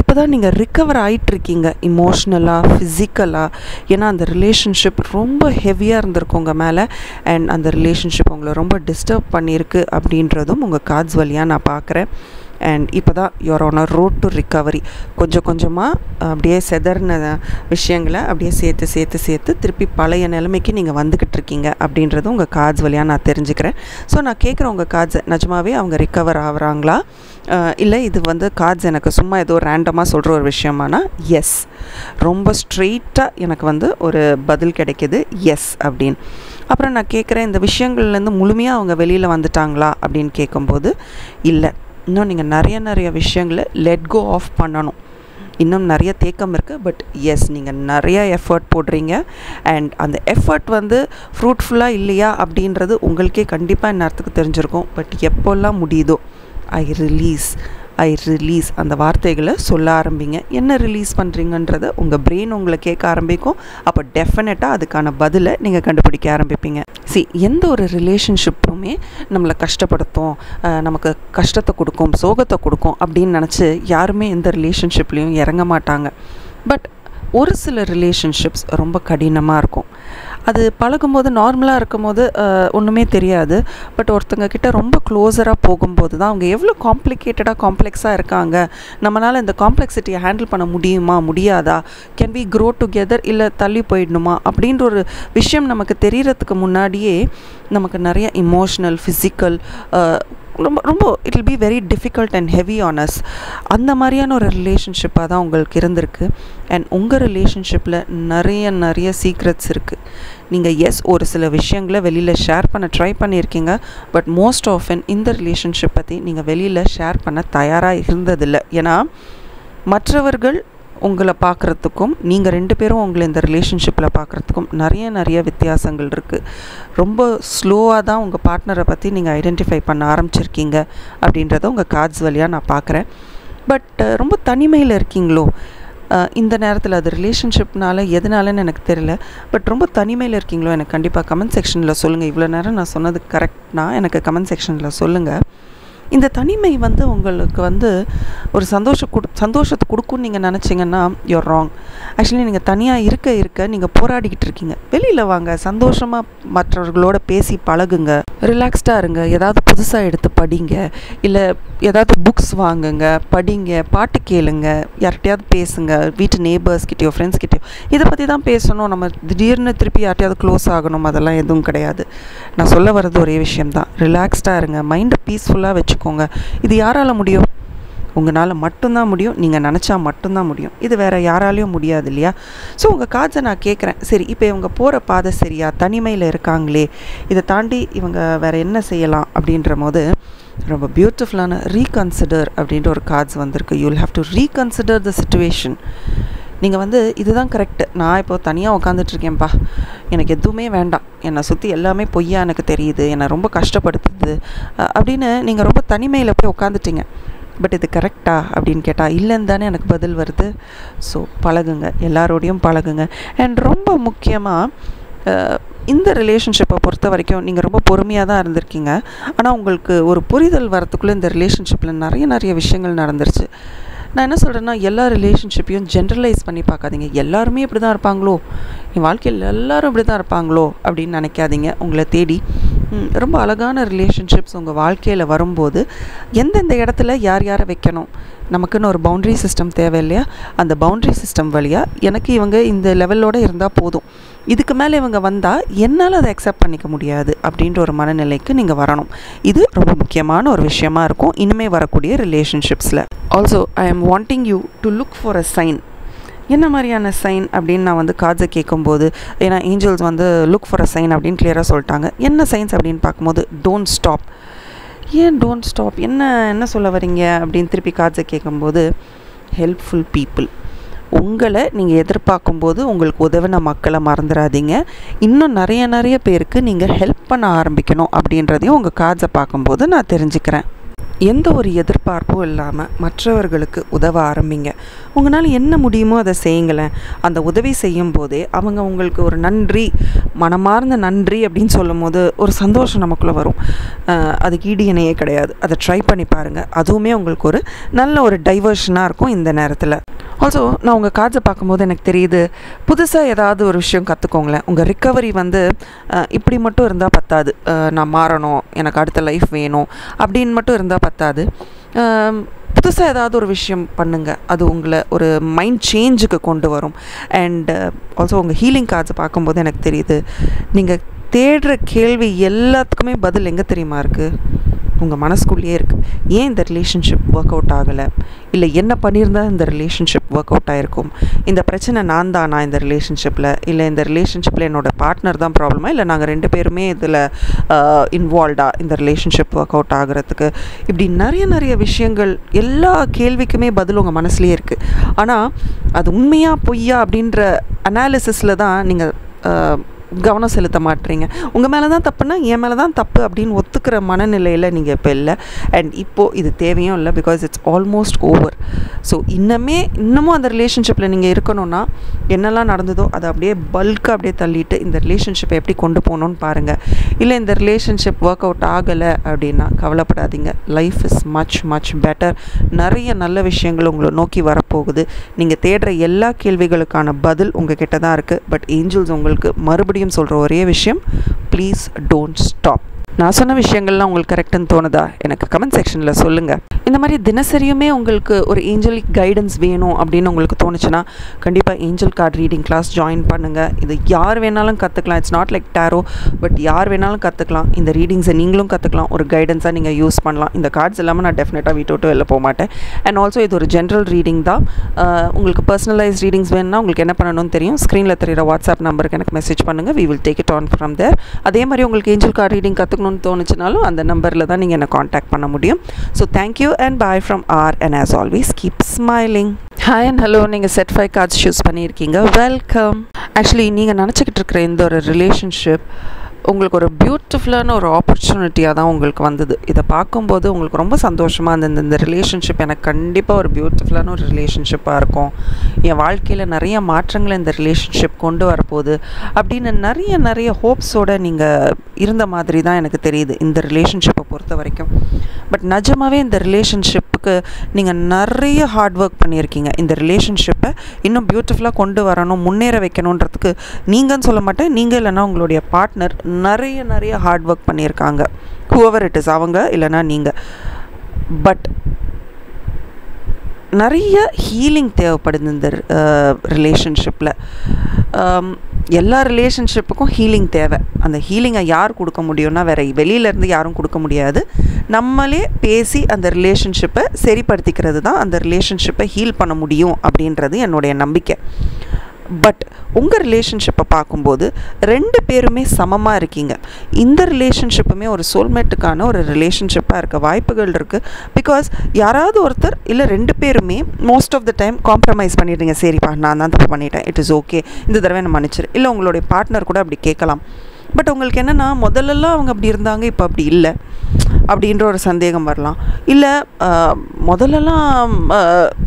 இப்போ தான் நீங்கள் ரிக்கவர் ஆகிட்டுருக்கீங்க இமோஷ்னலாக ஃபிசிக்கலாக ஏன்னா அந்த ரிலேஷன்ஷிப் ரொம்ப ஹெவியாக இருந்திருக்கு உங்கள் மேலே. அண்ட் அந்த ரிலேஷன்ஷிப் உங்களை ரொம்ப டிஸ்டர்ப் பண்ணியிருக்கு அப்படின்றதும் உங்கள் கார்ட்ஸ் வழியாக நான் பார்க்குறேன் அண்ட் இப்போ தான் you're on road to recovery கொஞ்சம் கொஞ்சமாக அப்படியே செதறின விஷயங்களை அப்படியே சேர்த்து சேர்த்து சேர்த்து திருப்பி பழைய நிலைமைக்கு நீங்கள் வந்துக்கிட்டு இருக்கீங்க அப்படின்றது உங்கள் கார்ட்ஸ் வழியாக நான் தெரிஞ்சுக்கிறேன். ஸோ நான் கேட்குற உங்கள் கார்ட்ஸை நிஜமாவே அவங்க ரிக்கவர் ஆகுறாங்களா? இல்லை இது வந்து கார்ட்ஸ் எனக்கு சும்மா ஏதோ ரேண்டமாக சொல்கிற ஒரு விஷயமானா எஸ் ரொம்ப ஸ்ட்ரெயிட்டாக எனக்கு வந்து ஒரு பதில் கிடைக்கிது எஸ் அப்படின்னு. அப்புறம் நான் கேட்குறேன் இந்த விஷயங்கள்லேருந்து முழுமையாக அவங்க வெளியில் வந்துட்டாங்களா அப்படின்னு கேட்கும்போது இல்லை. இன்னும் நீங்கள் நிறைய நிறைய விஷயங்களை லெட் கோ ஆஃப் பண்ணணும். இன்னும் நிறைய தேக்கம் இருக்குது பட் எஸ் நீங்கள் நிறைய எஃபர்ட் போடுறீங்க. அண்ட் அந்த எஃபர்ட் வந்து ஃப்ரூட்ஃபுல்லாக இல்லையா அப்படின்றது உங்களுக்கே கண்டிப்பாக இந்நேரத்துக்கு தெரிஞ்சிருக்கும். பட் எப்போல்லாம் முடியுதோ ஐ ரிலீஸ் ஐ ரிலீஸ் அந்த வார்த்தைகளை சொல்ல ஆரம்பிங்க. என்ன ரிலீஸ் பண்ணுறீங்கன்றத உங்கள் பிரெயின் உங்களை கேட்க ஆரம்பிக்கும். அப்போ டெஃபினட்டாக அதுக்கான பதிலை நீங்கள் கண்டுபிடிக்க ஆரம்பிப்பீங்க. சி எந்த ஒரு ரிலேஷன்ஷிப்புமே நம்மளை கஷ்டப்படுத்தும் நமக்கு கஷ்டத்தை கொடுக்கும் சோகத்தை கொடுக்கும் அப்படின்னு நினச்சி யாருமே எந்த ரிலேஷன்ஷிப்லேயும் இறங்க மாட்டாங்க. பட் ஒரு சில ரிலேஷன்ஷிப்ஸ் ரொம்ப கடினமாக இருக்கும். அது பழகும்போது நார்மலாக இருக்கும்போது ஒன்றுமே தெரியாது. பட் ஒருத்தங்க கிட்ட ரொம்ப க்ளோஸராக போகும்போது தான் அவங்க எவ்வளோ காம்ப்ளிகேட்டடாக காம்ப்ளெக்ஸாக இருக்காங்க. நம்மளால் இந்த காம்ப்ளெக்சிட்டியை ஹேண்டில் பண்ண முடியுமா முடியாதா? கேன் வி க்ரோ டுகெதர் இல்லை தள்ளி போயிடணுமா? அப்படின்ற ஒரு விஷயம் நமக்கு தெரிகிறதுக்கு முன்னாடியே நமக்கு நிறைய இமோஷ்னல் ஃபிசிக்கல் uh, ரொம்ப ரொம்ப it will be very difficult and heavy onus அந்த மாதிரியான ஒரு ரிலேஷன்ஷிப்பாக தான் உங்களுக்கு இருந்திருக்கு. அண்ட் உங்கள் ரிலேஷன்ஷிப்பில் நிறைய நிறைய சீக்ரெட்ஸ் இருக்குது நீங்கள் எஸ் ஒரு சில விஷயங்களை வெளியில் ஷேர் பண்ண ட்ரை பண்ணியிருக்கீங்க. பட் மோஸ்ட் ஆஃப் அன் இந்த ரிலேஷன்ஷிப் பற்றி நீங்கள் வெளியில் ஷேர் பண்ண தயாராக இருந்ததில்லை. ஏன்னா மற்றவர்கள் உங்களை பார்க்குறதுக்கும் நீங்கள் ரெண்டு பேரும் உங்களை இந்த ரிலேஷன்ஷிப்பில் பார்க்குறதுக்கும் நிறைய நிறைய வித்தியாசங்கள் இருக்குது ரொம்ப ஸ்லோவாக தான் உங்கள் பார்ட்னரை பற்றி நீங்கள் ஐடென்டிஃபை பண்ண ஆரம்பிச்சிருக்கீங்க அப்படின்றத உங்கள் கார்ட்ஸ் வழியாக நான் பார்க்குறேன். பட் ரொம்ப தனிமையில் இருக்கீங்களோ? இந்த நேரத்தில் அது ரிலேஷன்ஷிப்னால எதனாலன்னு எனக்கு தெரியல. பட் ரொம்ப தனிமையில் இருக்கீங்களோ? எனக்கு கண்டிப்பாக கமெண்ட் செக்ஷனில் சொல்லுங்கள் இவ்வளோ நேரம் நான் சொன்னது கரெக்ட்னா எனக்கு கமெண்ட் செக்ஷனில் சொல்லுங்கள் இந்த தனிமை வந்து உங்களுக்கு வந்து ஒரு சந்தோஷம் கொடு சந்தோஷத்தை கொடுக்கும்னு நீங்கள் நினச்சிங்கன்னா யூர் ராங் ஆக்சுவலி நீங்கள் தனியாக இருக்க இருக்க நீங்கள் போராடிக்கிட்டு இருக்கீங்க. வெளியில் வாங்க சந்தோஷமாக மற்றவர்களோட பேசி பழகுங்க. ரிலாக்ஸ்டாக இருங்க. ஏதாவது புதுசாக எடுத்து படிங்க. இல்லை ஏதாவது புக்ஸ் வாங்குங்க. படிங்க. பாட்டு கேளுங்க. யார்கிட்டையாவது பேசுங்க. வீட்டு நேபர்ஸ் கிட்டேயோ ஃப்ரெண்ட்ஸ் கிட்டேயோ. இதை பற்றி தான் பேசணும். நம்ம திடீர்னு திருப்பி யார்ட்டையாவது க்ளோஸ் ஆகணும். அதெல்லாம் எதுவும் கிடையாது. நான் சொல்ல வர்றது ஒரே விஷயம்தான். ரிலாக்ஸ்டாக இருங்க. மைண்டை பீஸ்ஃபுல்லாக வச்சுக்கோங்க. இது யாரால் முடியும்? உங்களால் மட்டும்தான் முடியும். நீங்கள் நினச்சா மட்டும்தான் முடியும். இது வேறு யாராலையும் முடியாது இல்லையா? ஸோ உங்கள் காஜை நான் கேட்குறேன் சரி இப்போ இவங்க போகிற பாதை சரியா? தனிமையில் இருக்காங்களே. இதை தாண்டி இவங்க வேறு என்ன செய்யலாம் அப்படின்ற போது ரொம்ப பியூட்டிஃபுல்லான ரீகன்சிடர் அப்படின்ற ஒரு கார்ட்ஸ் வந்திருக்கு. You will have to reconsider the situation நீங்கள் வந்து இதுதான் கரெக்டு நான் இப்போ தனியாக உட்காந்துட்ருக்கேன்ப்பா எனக்கு எதுவுமே வேண்டாம். என்னை சுற்றி எல்லாமே பொய்யா எனக்கு தெரியுது. என்னை ரொம்ப கஷ்டப்படுத்துது. அப்படின்னு நீங்கள் ரொம்ப தனிமையில் போய் உட்காந்துட்டீங்க பட் இது கரெக்டா அப்படின்னு கேட்டால் இல்லைன்னு தானே எனக்கு பதில் வருது. ஸோ பழகுங்க. எல்லாரோடையும் பழகுங்க. அண்ட் ரொம்ப முக்கியமாக இந்த ரிலேஷன்ஷிப்பை பொறுத்த வரைக்கும் நீங்கள் ரொம்ப பொறுமையாக தான் இருந்திருக்கீங்க. ஆனால் உங்களுக்கு ஒரு புரிதல் வரத்துக்குள்ளே இந்த ரிலேஷன்ஷிப்பில் நிறைய நிறைய விஷயங்கள் நடந்துருச்சு. நான் என்ன சொல்கிறேன்னா எல்லா ரிலேஷன்ஷிப்பையும் ஜென்ரலைஸ் பண்ணி பார்க்காதீங்க. எல்லாருமே இப்படி தான் இருப்பாங்களோ? என் வாழ்க்கையில் எல்லாரும் இப்படி தான் இருப்பாங்களோ? அப்படின்னு நினைக்காதீங்க. உங்களை தேடி ரொம்ப அழகான ரிலேஷன்ஷிப்ஸ் உங்கள் வாழ்க்கையில் வரும்போது எந்தெந்த இடத்துல யார் யாரை வைக்கணும்? நமக்குன்னு ஒரு பவுண்ட்ரி சிஸ்டம் தேவை இல்லையா அந்த பவுண்ட்ரி சிஸ்டம் வழியாக எனக்கு இவங்க இந்த லெவலோடு இருந்தால் போதும். இதுக்கு மேலே இவங்க வந்தால் என்னால் அதை அக்செப்ட் பண்ணிக்க முடியாது அப்படின்ற ஒரு மனநிலைக்கு நீங்கள் வரணும். இது ரொம்ப முக்கியமான ஒரு விஷயமா இருக்கும். இனிமேல் வரக்கூடிய ரிலேஷன்ஷிப்ஸில் also I am wanting you to look for a sign என்ன மாதிரியான சைன் அப்படின்னு நான் வந்து கார்ட்ஸை கேட்கும்போது ஏன்னா ஏஞ்சல்ஸ் வந்து லுக் ஃபார் அ சைன் அப்படின்னு கிளியராக சொல்லிட்டாங்க. என்ன சைன்ஸ் அப்படின்னு பார்க்கும்போது டோன்ட் ஸ்டாப் ஏன் டோன்ட் ஸ்டாப் என்ன என்ன சொல்ல வரீங்க அப்படின்னு திருப்பி கார்ட்ஸை கேட்கும்போது ஹெல்ப்ஃபுல் பீப்புள் உங்களை நீங்கள் எதிர்பார்க்கும்போது உங்களுக்கு உதவின மக்களை மறந்துடாதீங்க இன்னும் நிறைய நிறைய பேருக்கு நீங்கள் ஹெல்ப் பண்ண ஆரம்பிக்கணும் அப்படின்றதையும் உங்கள் கார்ட்ஸை பார்க்கும்போது நான் தெரிஞ்சுக்கிறேன். எந்த ஒரு எதிர்பார்ப்பும் இல்லாமல் மற்றவர்களுக்கு உதவ ஆரம்பிங்க. உங்களால் என்ன முடியுமோ அதை செய்யுங்களேன். அந்த உதவி செய்யும் போதே அவங்க உங்களுக்கு ஒரு நன்றி மனமார்ந்த நன்றி அப்படின்னு சொல்லும் போது ஒரு சந்தோஷம் நமக்குள்ளே வரும். அதுக்கு ஈடு இணையே கிடையாது. அதை ட்ரை பண்ணி பாருங்கள் அதுவுமே உங்களுக்கு ஒரு நல்ல ஒரு டைவர்ஷனாக இருக்கும் இந்த நேரத்தில். ஆல்சோ நான் உங்கள் கார்ட்ஸை பார்க்கும்போது எனக்கு தெரியுது புதுசாக ஏதாவது ஒரு விஷயம் கற்றுக்கோங்களேன் உங்கள் ரிக்கவரி வந்து இப்படி மட்டும் இருந்தால் பத்தாது. நான் மாறணும். எனக்கு அடுத்த லைஃப் வேணும். அப்படின்னு மட்டும் இருந்தால் பத்தாது. புதுசாக ஏதாவது ஒரு விஷயம் பண்ணுங்கள் அது உங்களை ஒரு மைண்ட் சேஞ்சுக்கு கொண்டு வரும். அண்டு ஆல்சோ உங்கள் ஹீலிங் கார்ட்ஸை பார்க்கும்போது எனக்கு தெரியுது. நீங்கள் தேடுற கேள்வி எல்லாத்துக்குமே பதில் எங்கே தெரியுமா இருக்குது உங்கள் மனசுக்குள்ளேயே இருக்குது ஏன் இந்த ரிலேஷன்ஷிப் ஒர்க் அவுட் ஆகலை? இல்லை என்ன பண்ணியிருந்தால் இந்த ரிலேஷன்ஷிப் ஒர்க் அவுட் ஆகிருக்கும் இந்த பிரச்சனை நான் தானா இந்த ரிலேஷன்ஷிப்பில் இல்லை இந்த ரிலேஷன்ஷிப்பில் என்னோடய பார்ட்னர் தான் ப்ராப்ளமா இல்லை நாங்கள் ரெண்டு பேருமே இதில் இன்வால்வ்டாக இந்த ரிலேஷன்ஷிப் ஒர்க் அவுட் ஆகிறதுக்கு? இப்படி நிறைய நிறைய விஷயங்கள் எல்லா கேள்விக்குமே பதில் உங்கள் மனசுலேயே இருக்குது ஆனால் அது உண்மையாக பொய்யா அப்படின்ற அனாலிசிஸில் தான் நீங்கள் கவனம் செலுத்த மாட்டீங்க. உங்கள் மேலே தான் தப்புனா என் மேலே தான் தப்பு அப்படின்னு ஒத்துக்கிற மனநிலையில் நீங்கள் இப்போ இல்லை. அண்ட் இப்போது இது தேவையும் இல்லை because it's almost over so இன்னமே இன்னமும் அந்த ரிலேஷன்ஷிப்பில் நீங்கள் இருக்கணும்னா என்னெல்லாம் நடந்ததோ அதை அப்படியே பல்காக அப்படியே தள்ளிட்டு இந்த ரிலேஷன்ஷிப்பை எப்படி கொண்டு போகணுன்னு பாருங்கள் இல்லை இந்த ரிலேஷன்ஷிப் ஒர்க் அவுட் ஆகலை அப்படின்னா கவலைப்படாதீங்க. Life is much much better நிறைய நல்ல விஷயங்கள் உங்களை நோக்கி வரப்போகுது. நீங்கள் தேடுற எல்லா கேள்விகளுக்கான பதில் உங்கள் கிட்ட தான் இருக்குது பட் ஏஞ்சல்ஸ் உங்களுக்கு மறுபடியும் சொல்கிற ஒரே விஷயம் ப்ளீஸ் டோன்ட் ஸ்டாப் நான் சொன்ன விஷயங்கள்லாம் உங்களுக்கு கரெக்டுன்னு தோணுதா? எனக்கு கமெண்ட் செக்ஷனில் சொல்லுங்கள் இந்த மாதிரி தினசரியுமே உங்களுக்கு ஒரு ஏஞ்சலிக் கைடன்ஸ் வேணும் அப்படின்னு உங்களுக்கு தோணுச்சுன்னா கண்டிப்பாக angel card reading class join பண்ணுங்கள் இது யார் வேணாலும் கற்றுக்கலாம் it's not like tarot but யார் வேணாலும் கற்றுக்கலாம் இந்த ரீடிங்ஸை நீங்களும் கற்றுக்கலாம் ஒரு கைடன்ஸாக நீங்கள் யூஸ் பண்ணலாம். இந்த கார்ட்ஸ் இல்லாமல் நான் டெஃபினட்டாக வீட்டு விட்டு வெளில போக மாட்டேன். அண்ட் ஆல்சோ இது ஒரு ஜென்ரல் ரீடிங் தான். உங்களுக்கு பர்சனலைஸ் ரீடிங்ஸ் வேணும்னா உங்களுக்கு என்ன பண்ணணும்னு தெரியும்? ஸ்க்ரீனில் தெரியுற வாட்ஸ்அப் நம்பருக்கு எனக்கு மெசேஜ் பண்ணுங்கள் we will take it on from there அதே மாதிரி உங்களுக்கு ஏஞ்சல் கார்டு ரீடிங் கற்றுக்கணும்னு தோணுச்சுனாலும் அந்த நம்பரில் தான் நீங்கள் என்னை காண்டாக்ட் பண்ண முடியும். So thank you and bye from R and as always keep smiling hi and hello நீங்கள் செட் ஃபைவ் கார்ட்ஸ் சூஸ் பண்ணியிருக்கீங்க. வெல்கம் ஆக்சுவலி நீங்கள் நினச்சிக்கிட்டு இருக்கிற இந்த ஒரு ரிலேஷன்ஷிப் உங்களுக்கு ஒரு பியூட்டிஃபுல்லான ஒரு ஆப்பர்ச்சுனிட்டியாக தான் உங்களுக்கு வந்தது. இதை பார்க்கும்போது உங்களுக்கு ரொம்ப சந்தோஷமாக இருந்தது. இந்த ரிலேஷன்ஷிப் எனக்கு கண்டிப்பாக ஒரு பியூட்டிஃபுல்லான ஒரு ரிலேஷன்ஷிப்பாக இருக்கும். என் வாழ்க்கையில் நிறைய மாற்றங்களை இந்த ரிலேஷன்ஷிப் கொண்டு வரப்போகுது. அப்படின்னு நிறைய நிறைய ஹோப்ஸோடு நீங்கள் இருந்த மாதிரி தான் எனக்கு தெரியுது இந்த ரிலேஷன்ஷிப்பை பொறுத்த வரைக்கும். பட் நிஜமாகவே இந்த ரிலேஷன்ஷிப்புக்கு நீங்கள் நிறைய ஹார்ட் ஒர்க் பண்ணியிருக்கீங்க. இந்த ரிலேஷன்ஷிப்பை இன்னும் பியூட்டிஃபுல்லாக கொண்டு வரணும் முன்னேற வைக்கணுன்றதுக்கு நீங்கன்னு சொல்ல மாட்டேன். நீங்கள் இல்லைன்னா உங்களுடைய பார்ட்னர் நிறைய நிறைய ஹார்ட் ஒர்க் பண்ணியிருக்காங்க. ஹூவர் இட் இஸ் அவங்க இல்லைன்னா நீங்கள் பட் நிறைய ஹீலிங் தேவைப்படுது இந்த ரிலேஷன்ஷிப்பில் எல்லா ரிலேஷன்ஷிப்புக்கும் ஹீலிங் தேவை. அந்த ஹீலிங்கை யார் கொடுக்க முடியும்னா வேறு வெளியிலேருந்து யாரும் கொடுக்க முடியாது. நம்மளே பேசி அந்த ரிலேஷன்ஷிப்பை சரிப்படுத்திக்கிறது தான் அந்த ரிலேஷன்ஷிப்பை ஹீல் பண்ண முடியும் அப்படின்றது என்னுடைய நம்பிக்கை. பட் உங்கள் ரிலேஷன்ஷிப்பை பார்க்கும்போது ரெண்டு பேருமே சமமாக இருக்கீங்க. இந்த ரிலேஷன்ஷிப்புமே ஒரு சோல்மேட்டுக்கான ஒரு ரிலேஷன்ஷிப்பாக இருக்க வாய்ப்புகள் இருக்குது பிகாஸ் யாராவது ஒருத்தர் இல்லை ரெண்டு பேருமே most of the time compromise பண்ணிடுங்க. சரிப்பா நான் தான் தப்பு பண்ணிட்டேன். இட் இஸ் ஓகே இந்த தடவை நான் மன்னிச்சிரு. இல்லை உங்களுடைய பார்ட்னர் கூட அப்படி கேட்கலாம். பட் உங்களுக்கு என்னென்னா முதல்லலாம் அவங்க அப்படி இருந்தாங்க இப்போ அப்படி இல்லை. அப்படின்ற ஒரு சந்தேகம் வரலாம். இல்லை முதல்லலாம்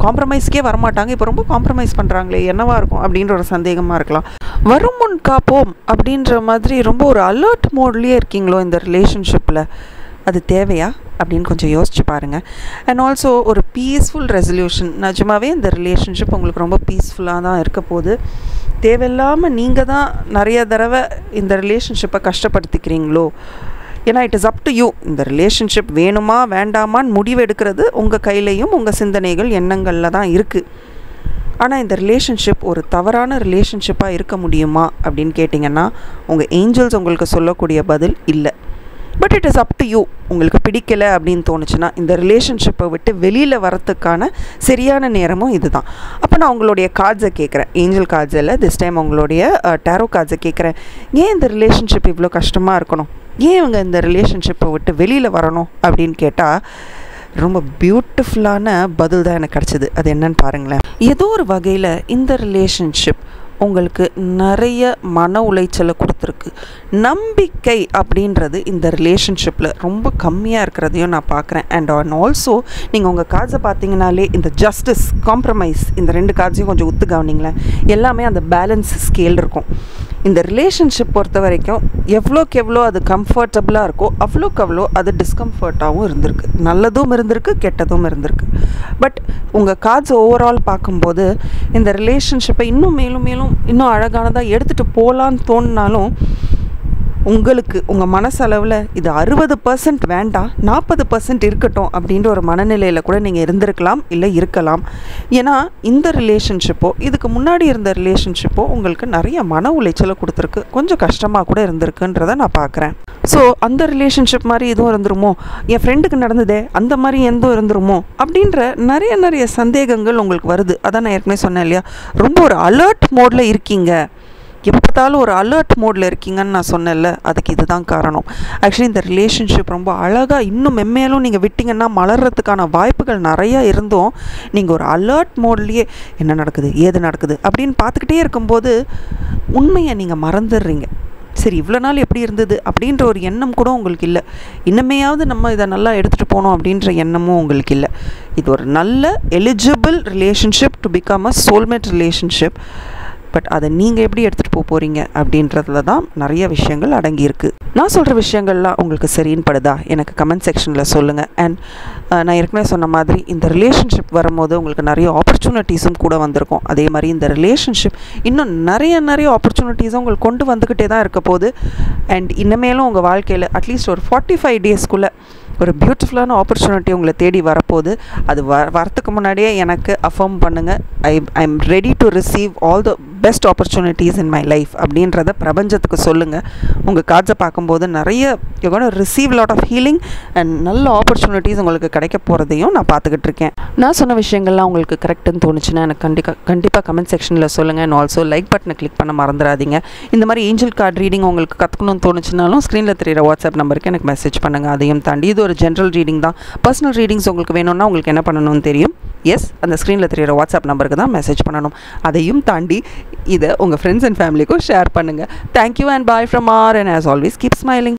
காம்ப்ரமைஸ்க்கே வரமாட்டாங்க. இப்போ ரொம்ப காம்ப்ரமைஸ் பண்ணுறாங்களே என்னவாக இருக்கும் அப்படின்ற ஒரு சந்தேகமாக இருக்கலாம். வரும் முன் காப்போம் அப்படின்ற மாதிரி ரொம்ப ஒரு அலர்ட் மோட்லேயே இருக்கீங்களோ இந்த ரிலேஷன்ஷிப்பில் அது தேவையா? அப்படின்னு கொஞ்சம் யோசிச்சு பாருங்கள் அண்ட் ஆல்சோ ஒரு பீஸ்ஃபுல் ரெசல்யூஷன் நிஜமாகவே இந்த ரிலேஷன்ஷிப் உங்களுக்கு ரொம்ப பீஸ்ஃபுல்லாக தான் இருக்க போகுது. தேவையில்லாமல் நீங்கள் தான் நிறைய தடவை இந்த ரிலேஷன்ஷிப்பை கஷ்டப்படுத்திக்கிறீங்களோ? ஏன்னா it is up to you இந்த ரிலேஷன்ஷிப் வேணுமா வேண்டாமான்னு முடிவு எடுக்கிறது உங்கள் கையிலையும் உங்கள் சிந்தனைகள் எண்ணங்களில் தான் இருக்குது ஆனால் இந்த ரிலேஷன்ஷிப் ஒரு தவறான ரிலேஷன்ஷிப்பாக இருக்க முடியுமா அப்படின்னு கேட்டிங்கன்னா உங்கள் ஏஞ்சல்ஸ் உங்களுக்கு சொல்லக்கூடிய பதில் இல்லை. But it is up to you உங்களுக்கு பிடிக்கலை அப்படின்னு தோணுச்சுன்னா இந்த ரிலேஷன்ஷிப்பை விட்டு வெளியில் வரத்துக்கான சரியான நேரமும் இதுதான். அப்போ நான் உங்களுடைய கார்ட்ஸை கேட்குறேன் ஏஞ்சல் கார்ட்ஸ் இல்லை திஸ் டைம் உங்களுடைய டேரோ கார்ட்ஸை கேட்குறேன் ஏன் இந்த ரிலேஷன்ஷிப் இவ்வளோ கஷ்டமாக இருக்கணும்? ஏன் இவங்க இந்த ரிலேஷன்ஷிப்பை விட்டு வெளியில் வரணும் அப்படின்னு கேட்டால் ரொம்ப பியூட்டிஃபுல்லான பதில் தான் எனக்கு கிடச்சிது. அது என்னன்னு பாருங்களேன். ஏதோ ஒரு வகையில் இந்த ரிலேஷன்ஷிப் உங்களுக்கு நிறைய மன உளைச்சலை கொடுத்துருக்கு. நம்பிக்கை அப்படின்றது இந்த ரிலேஷன்ஷிப்பில் ரொம்ப கம்மியாக இருக்கிறதையும் நான் பார்க்குறேன். அண்ட் ஆன் ஆல்சோ நீங்கள் உங்கள் கார்ட்ஸை பார்த்தீங்கனாலே இந்த ஜஸ்டிஸ் காம்ப்ரமைஸ் இந்த ரெண்டு கார்ட்ஸையும் கொஞ்சம் ஒத்து கவனிங்களேன். எல்லாமே அந்த பேலன்ஸ் ஸ்கேல் இருக்கும். இந்த ரிலேஷன்ஷிப் பொறுத்த வரைக்கும் எவ்வளோக்கு எவ்வளோ அது கம்ஃபர்டபுளாக இருக்கோ அவ்வளோக்கு அவ்வளோ அது டிஸ்கம்ஃபர்ட்டாகவும் இருந்திருக்கு. நல்லதும் இருந்திருக்கு கெட்டதும் இருந்திருக்கு. பட் உங்கள் கார்ட்ஸ் ஓவரால் பார்க்கும்போது இந்த ரிலேஷன்ஷிப்பை இன்னும் மேலும் மேலும் இன்னும் அழகானதாக எடுத்துகிட்டு போகலான்னு தோணினாலும் உங்களுக்கு உங்கள் மனசளவில் இது அறுபது பர்சன்ட் வேண்டாம் நாற்பது பர்சன்ட் இருக்கட்டும் அப்படின்ற ஒரு மனநிலையில் கூட நீங்கள் இருந்திருக்கலாம் இல்லை இருக்கலாம். ஏன்னா இந்த ரிலேஷன்ஷிப்போ இதுக்கு முன்னாடி இருந்த ரிலேஷன்ஷிப்போ உங்களுக்கு நிறைய மன உளைச்சலை கொடுத்துருக்கு. கொஞ்சம் கஷ்டமாக கூட இருந்திருக்குன்றதை நான் பார்க்குறேன். ஸோ அந்த ரிலேஷன்ஷிப் மாதிரி எதுவும் இருந்துருமோ? என் ஃப்ரெண்டுக்கு நடந்ததே அந்த மாதிரி எதுவும் இருந்துருமோ? அப்படின்ற நிறைய நிறைய சந்தேகங்கள் உங்களுக்கு வருது. அதான் நான் ஏற்கனவே சொன்னேன் இல்லையா? ரொம்ப ஒரு அலர்ட் மோடில் இருக்கீங்க. எப்போ பார்த்தாலும் ஒரு அலர்ட் மோடில் இருக்கீங்கன்னு நான் சொன்னேன்ல அதுக்கு இதுதான் காரணம். ஆக்சுவலி இந்த ரிலேஷன்ஷிப் ரொம்ப அழகாக இன்னும் மென்மேலும் நீங்கள் விட்டிங்கன்னா மலர்றதுக்கான வாய்ப்புகள் நிறையா இருந்தும் நீங்கள் ஒரு அலர்ட் மோட்லேயே என்ன நடக்குது ஏது நடக்குது அப்படின்னு பார்த்துக்கிட்டே இருக்கும்போது உண்மையை நீங்கள் மறந்துடுறீங்க. சரி இவ்வளோ நாள் எப்படி இருந்தது அப்படின்ற ஒரு எண்ணம் கூட உங்களுக்கு இல்லை. இன்னமையாவது நம்ம இதை நல்லா எடுத்துகிட்டு போகணும் அப்படின்ற எண்ணமும் உங்களுக்கு இல்லை. இது ஒரு நல்ல eligible relationship to become a soulmate relationship but அதை நீங்கள் எப்படி எடுத்துகிட்டு போக போகிறீங்க அப்படின்றதுல தான் நிறைய விஷயங்கள் அடங்கியிருக்கு. நான் சொல்கிற விஷயங்கள்லாம் உங்களுக்கு சரின்னு படுதா எனக்கு கமெண்ட் செக்ஷனில் சொல்லுங்கள் அண்ட் நான் ஏற்கனவே சொன்ன மாதிரி இந்த ரிலேஷன்ஷிப் வரும்போது உங்களுக்கு நிறைய ஆப்பர்ச்சுனிட்டிஸும் கூட வந்திருக்கும். அதே மாதிரி இந்த ரிலேஷன்ஷிப் இன்னும் நிறைய நிறைய ஆப்பர்ச்சுனிட்டிஸும் உங்களுக்கு கொண்டு வந்துக்கிட்டே தான் இருக்க போகுது. அண்ட் இன்னமேலும் உங்கள் வாழ்க்கையில் அட்லீஸ்ட் ஒரு ஃபார்ட்டி ஃபைவ் டேஸ்க்குள்ளே ஒரு பியூட்டிஃபுல்லான ஆப்பர்ச்சுனிட்டி உங்களை தேடி வரப்போகுது. அது வ வரத்துக்கு முன்னாடியே எனக்கு அஃபார்ம் பண்ணுங்கள் I I am ready to receive all the best opportunities in my life அப்படின்றத பிரபஞ்சத்துக்கு சொல்லுங்கள் உங்கள் கார்ட்ஸை பார்க்கும்போது நிறைய you receive lot of healing and நல்ல ஆப்பர்ச்சுனிட்டிஸ் உங்களுக்கு கிடைக்க போகிறதையும் நான் பார்த்துக்கிட்டு இருக்கேன். நான் சொன்ன விஷயங்கள்லாம் உங்களுக்கு கரெக்டுன்னு தோணுச்சுன்னா எனக்கு கண்டிப்பாக கண்டிப்பாக கமெண்ட் செக்ஷனில் சொல்லுங்கள் அண்ட் ஆல்சோ லைக் பட்டனை கிளிக் பண்ண மறந்துடாதீங்க. இந்த மாதிரி ஏஞ்சல் கார்டு ரீடிங் உங்களுக்கு கற்றுக்கணும்னு தோணுச்சுனாலும் ஸ்க்ரீனில் தெரியிற வாட்ஸ்அப் நம்பருக்கு எனக்கு மெசேஜ் பண்ணுங்கள் அதையும் தாண்டி இது ஒரு ஜென்ரல் ரீடிங் தான். பர்சனல் ரீடிங்ஸ் உங்களுக்கு வேணும்னா உங்களுக்கு என்ன பண்ணணும்னு தெரியும்? எஸ் அந்த ஸ்க்ரீனில் தெரியிற வாட்ஸ்அப் நம்பருக்கு தான் மெசேஜ் பண்ணணும். அதையும் தாண்டி இதை உங்கள் ஃப்ரெண்ட்ஸ் அண்ட் ஃபேமிலிக்கும் ஷேர் பண்ணுங்கள் thank you and bye from R and as always keep smiling